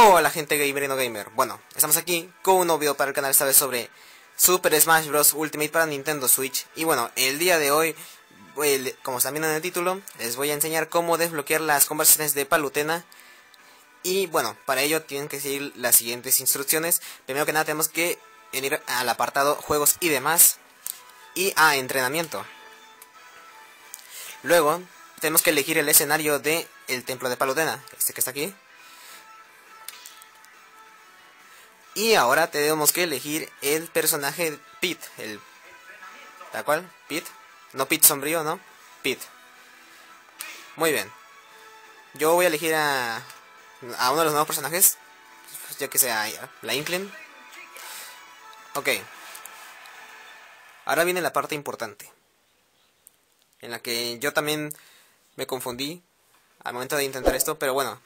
Hola gente gamer y no gamer. Bueno, estamos aquí con un nuevo video para el canal esta vez sobre Super Smash Bros. Ultimate para Nintendo Switch. Y bueno, el día de hoy, como están viendo en el título, les voy a enseñar cómo desbloquear las conversiones de Palutena. Y bueno, para ello tienen que seguir las siguientes instrucciones. Primero que nada tenemos que ir al apartado Juegos y demás. Y a Entrenamiento. Luego, tenemos que elegir el escenario de Templo de Palutena. Este que está aquí. Y ahora tenemos que elegir el personaje Pit, el ¿Tal cual? Pit. No Pit sombrío, ¿no? Pit. Muy bien. Yo voy a elegir a, uno de los nuevos personajes. Ya que sea la Inkling. Ok. Ahora viene la parte importante. En la que yo también me confundí al momento de intentar esto. Pero bueno.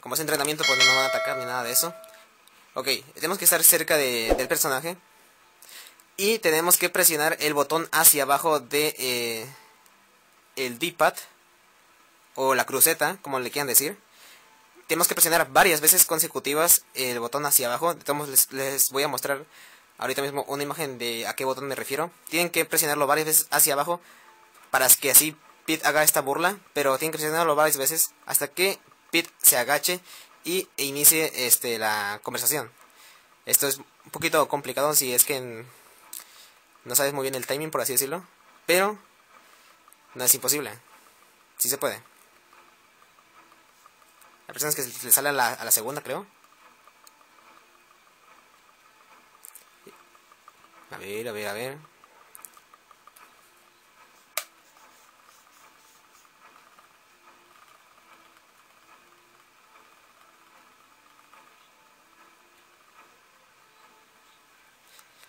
Como es entrenamiento, pues no me van a atacar ni nada de eso. Ok, tenemos que estar cerca del personaje. Y tenemos que presionar el botón hacia abajo de eh, el D-pad. O la cruceta, como le quieran decir. Tenemos que presionar varias veces consecutivas el botón hacia abajo. Les, les voy a mostrar ahorita mismo una imagen de a qué botón me refiero. Tienen que presionarlo varias veces hacia abajo para que así Pete haga esta burla. Pero tienen que presionarlo varias veces hasta que Pete se agache y inicie este, la conversación. Esto es un poquito complicado si es que no sabes muy bien el timing, por así decirlo. Pero no es imposible. Sí se puede. La persona es que le sale a la, a la segunda, creo. A ver, a ver, a ver.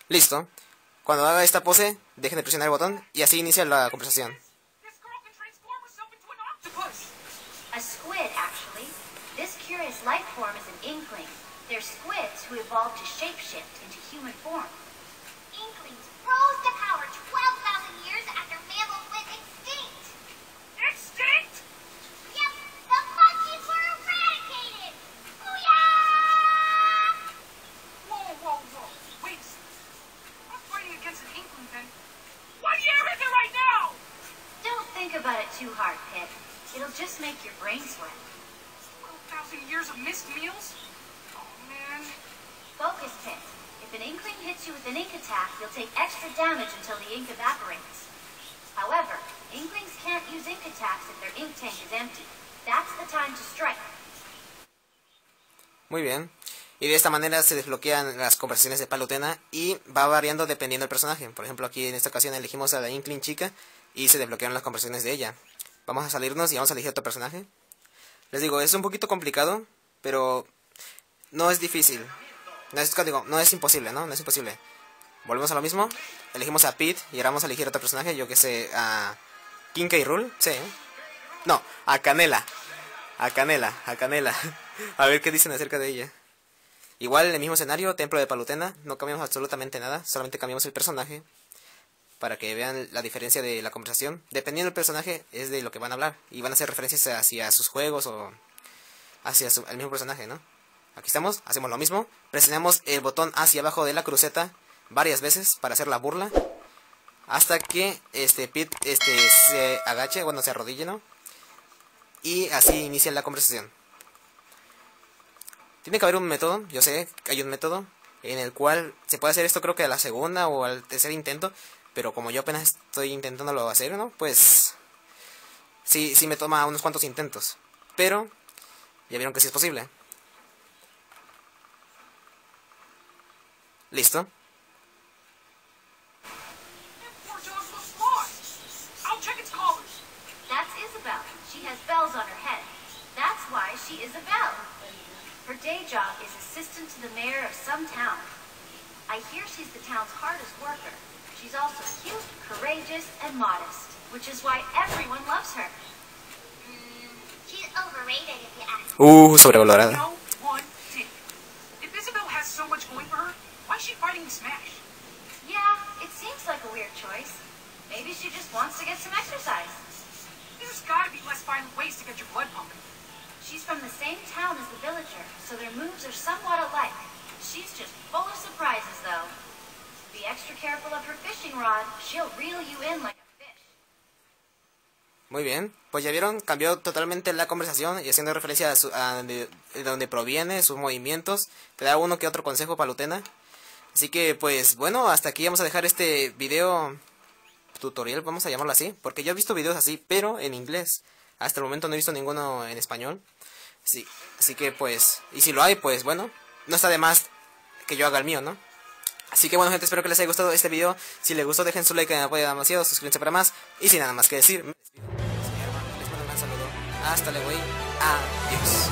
Listo. Cuando haga esta pose, dejen de presionar el botón y así inicia la conversación. A squid, actually. This curious life form is an inkling. They're squids who evolved to shapeshift into human form. Inklings rose to power 12,000 think about it too hard, Pip. It'll just make your brain sweat. 12,000 years of missed meals? Oh, man. Focus, Pip. If an inkling hits you with an ink attack, you'll take extra damage until the ink evaporates. However, inklings can't use ink attacks if their ink tank is empty. That's the time to strike. Muy bien. Y de esta manera se desbloquean las conversaciones de Palutena y va variando dependiendo del personaje. Por ejemplo, aquí en esta ocasión elegimos a la Inkling chica y se desbloquearon las conversaciones de ella. Vamos a salirnos y vamos a elegir otro personaje. Les digo, es un poquito complicado, pero no es difícil. No es, digo, no es imposible, ¿no? No es imposible. Volvemos a lo mismo. Elegimos a Pete y ahora vamos a elegir otro personaje. Yo que sé, a King K. Rool. Sí. No, a Canela. A Canela, a Canela. a ver qué dicen acerca de ella. Igual en el mismo escenario, Templo de Palutena. No cambiamos absolutamente nada. Solamente cambiamos el personaje. Para que vean la diferencia de la conversación. Dependiendo del personaje, es de lo que van a hablar. Y van a hacer referencias hacia sus juegos o hacia el mismo personaje, ¿no? Aquí estamos, hacemos lo mismo. Presionamos el botón hacia abajo de la cruceta varias veces para hacer la burla. Hasta que este Pete este, se agache, bueno, se arrodille, ¿no? Y así inicia la conversación. Tiene que haber un método, yo sé que hay un método en el cual se puede hacer esto creo que a la segunda o al tercer intento, pero como yo apenas estoy intentándolo hacer, ¿no? Pues sí, sí me toma unos cuantos intentos, pero ya vieron que sí es posible. ¿Listo? She is a bell. Her day job is assistant to the mayor of some town. I hear she's the town's hardest worker. She's also cute, courageous, and modest, which is why everyone loves her. overrated if you ask Uh, sobrevalorada. No one did. If Isabel has so much going for her, why is she fighting Smash? Yeah, it seems like a weird choice. Maybe she just wants to get some exercise. There's gotta be less violent ways to get your blood pumping. She's from the same town as the villager, so their moves are somewhat alike. She's just full of surprises, though. Muy bien, pues ya vieron, cambió totalmente la conversación y haciendo referencia a, su- a de, de donde proviene, sus movimientos, te da uno que otro consejo palutena. Así que pues bueno, hasta aquí vamos a dejar este video tutorial, vamos a llamarlo así, porque yo he visto videos así, pero en inglés. Hasta el momento no he visto ninguno en español. Sí, así que pues, y si lo hay, pues bueno, no está de más que yo haga el mío, ¿no? Así que bueno gente, espero que les haya gustado este video. Si les gustó, dejen su like, que me apoya demasiado, suscríbanse para más. Y sin nada más que decir, me despido. Les mando un gran saludo. Hasta luego y adiós.